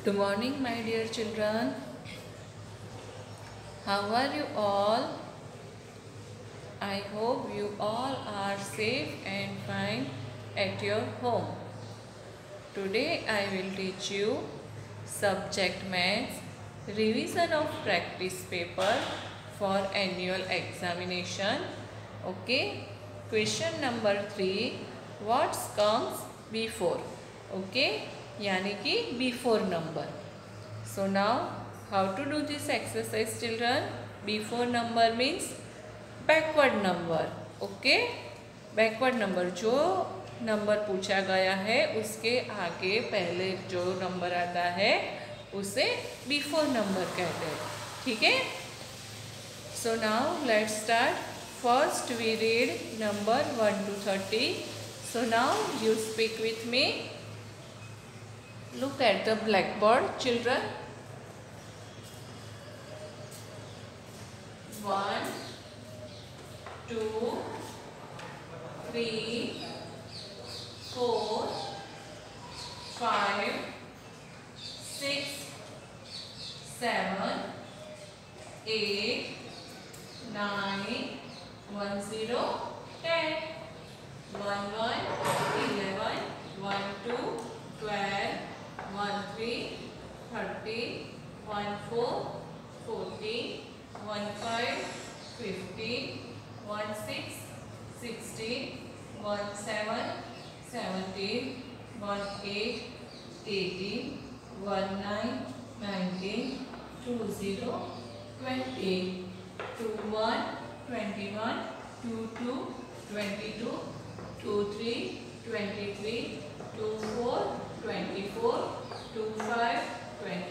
Good morning, my dear children. How are you all? I hope you all are safe and fine at your home. Today I will teach you subject maths revision of practice paper for annual examination. Okay. Question number 3 what comes before? Okay. यानी कि before number so now how to do this exercise children before number means backward number okay backward number जो number पूछा गया है, उसके आगे पहले जो नंबर आता है, उसे बिफोर नंबर कहते हैं। ठीक है? So now let start first we read number one to thirty so now you speak with me Look at the blackboard, children. One, two, three, four, five, six, seven, eight, nine, one zero, ten, one one, eleven, one two, twelve. 1, 3, 30, 1, 4, 40, 1, 5, 50, 1, 6, 60, 1, 7, 17, 1, 8, 18, 1, 9, 19, 2, 0, 20, 2, 1, 21, 2, 2, 22, 2, 3, 23, 2, 4,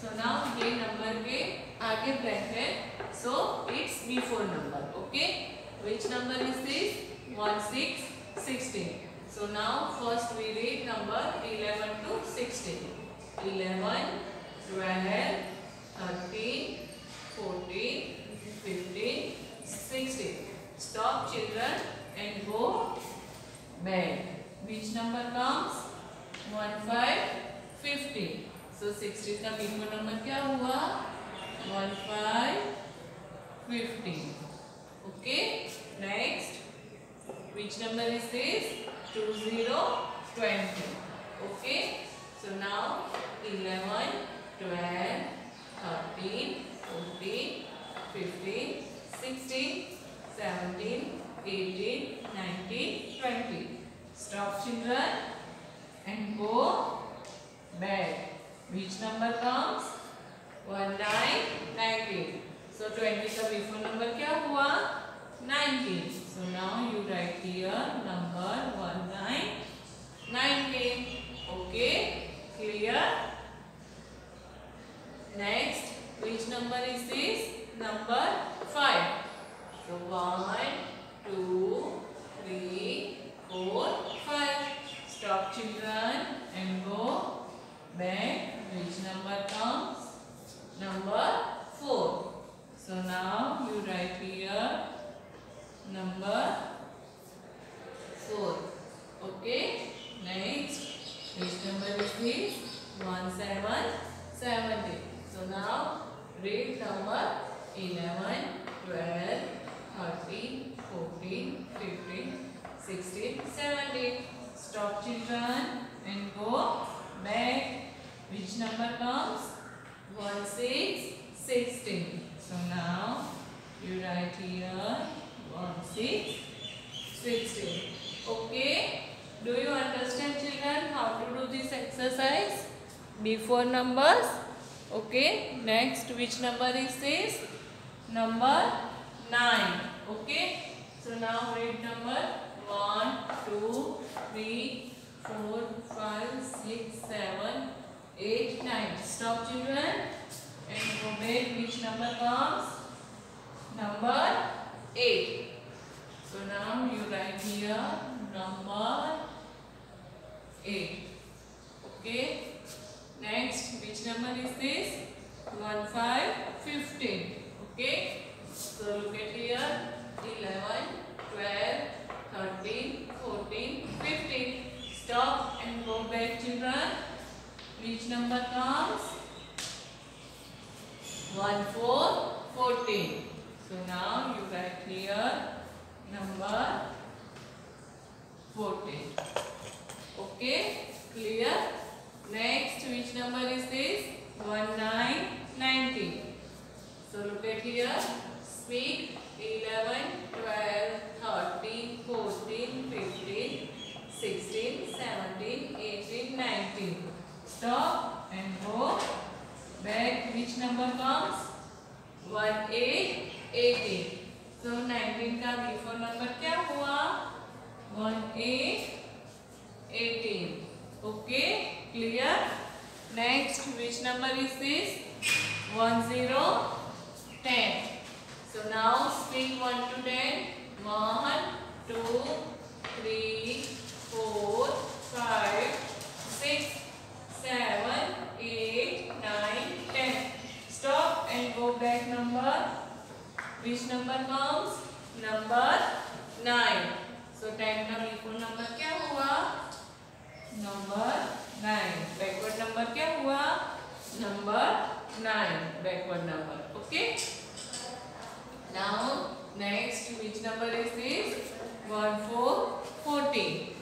so now ये number के आगे blank है. So it's before number okay which number is this one six sixteen so now first we read number eleven to sixteen eleven twelve thirteen fourteen fifteen sixteen stop children and go back which number comes? 1 5 50 so sixteen का before number क्या हुआ? One five fifteen okay next which number is this two zero twenty okay so now eleven twelve thirteen fourteen fifteen sixteen seventeen eighteen nineteen twenty stop children and go back Which number comes? 1919. So 20 का before number क्या हुआ? 19. So now you write here number 1. Do you understand children how to do this exercise? Before numbers. Okay. Next which number is this? Number 9. Okay. So now read number 1, 2, 3, 4, 5, 6, 7, 8, 9. Stop children. and back. Which number comes? Number 8. So now you write here number 8. Okay. Next, which number is this? 1, 5, 15. Okay. So look at here. 11, 12, 13, 14, 15. Stop and go back children. Which number comes? 1, 4, 14. So now you write here number 14. Okay, clear? Next, which number is this? 1, 9, 19. So look at here. Speak 11, 12, 13, 14, 15, 16, 17, 18, 19. Stop and go back. Which number comes? 1, 8, 18. So 19 का before number क्या हुआ? 1, 8, 18. Okay, clear? Next, which number is this? 1, 0, 10. So now speak 1 to 10. 1, 2, 3, 4, 5, 6, 7, 8, 9, 10. Stop and go back number. Which number comes? Number 9. So 10 का बिल्कुल number क्या हुआ? Number 9. Backward number क्या हुआ? Number 9. Backward number. Okay? Now next which number is this? 1, 4, 14.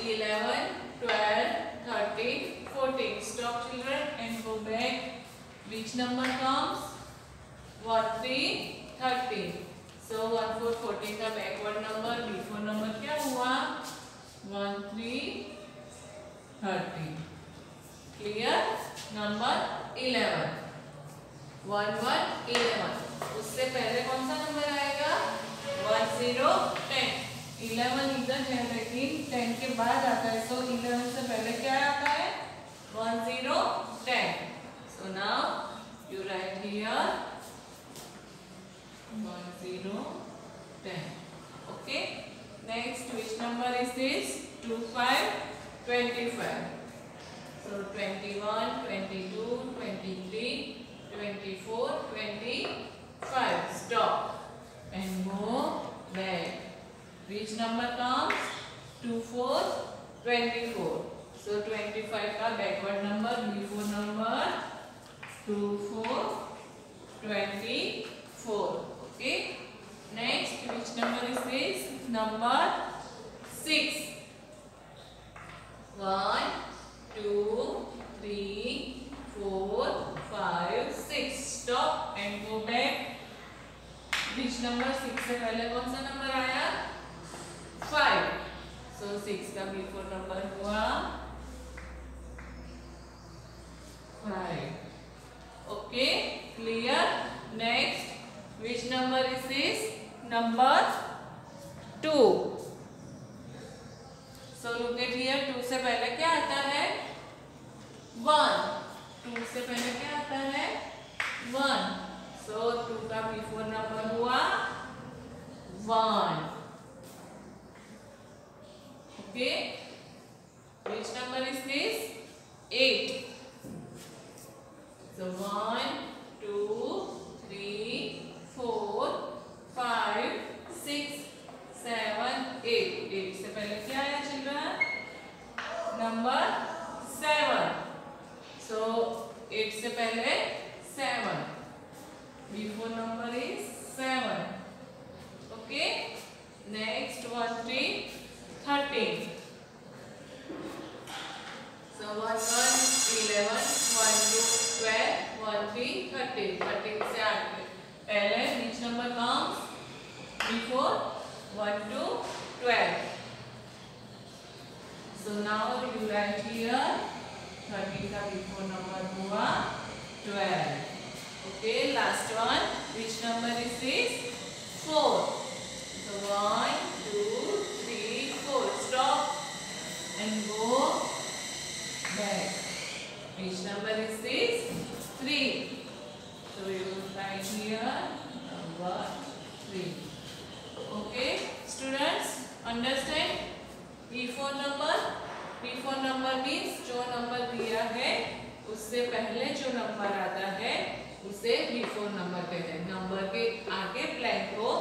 11, 12, 13, 14. Stop children and go back. Which number comes? 1, 3, 13. So 1, 4, 14 का backward number, before number क्या हुआ? 1, 3, 13. Clear? Number 11. 1, 1, 11. उससे पहले कौन सा नंबर आएगा? 1, 0, 10. 11 इधर है लेकिन 10 के बाद आता है so 11 से पहले क्या आता है 1 0 10 so now you write here 1 0 10 okay? Next which number is this? 2 5 25 so 21 22 23 24 25 stop. And go back which number comes? 2 4 24 so twenty five का backward number before number two four twenty four okay next which number is this number six one two three four five six stop and go back which number six से पहले कौन सा नंबर आया? Five so six का before number हुआ five okay clear next which number is this number two so look at here two से पहले क्या आता है? वन टू से पहले क्या आता है? वन सो टू का बिफोर नंबर हुआ one Okay. Which number is this? 8. Before number is 7. Okay. Next 1, 3. 13. So 1, 1, 11, 1, 2, 12, 1, 3, 13. 13 से आगे पहले which number comes before 1 to 12. So now you write here 13 का before number हुआ 12. Okay, last one. Which number is this? 4. So 1, 2, 3, 4. Stop and go back. Which number is this? 3. So will write here number 3. Okay, students, understand? P4 number? P4 number means जो number दिया है उससे पहले जो number आता है उसे before number कहते हैं। नंबर के आगे ब्लैंक हो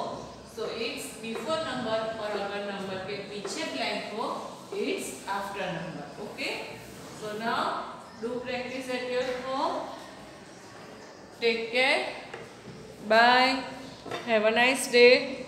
सो इट्स बिफोर नंबर और अगर नंबर के पीछे ब्लैंक हो it's after number okay so now do practice at your home take care bye have a nice day.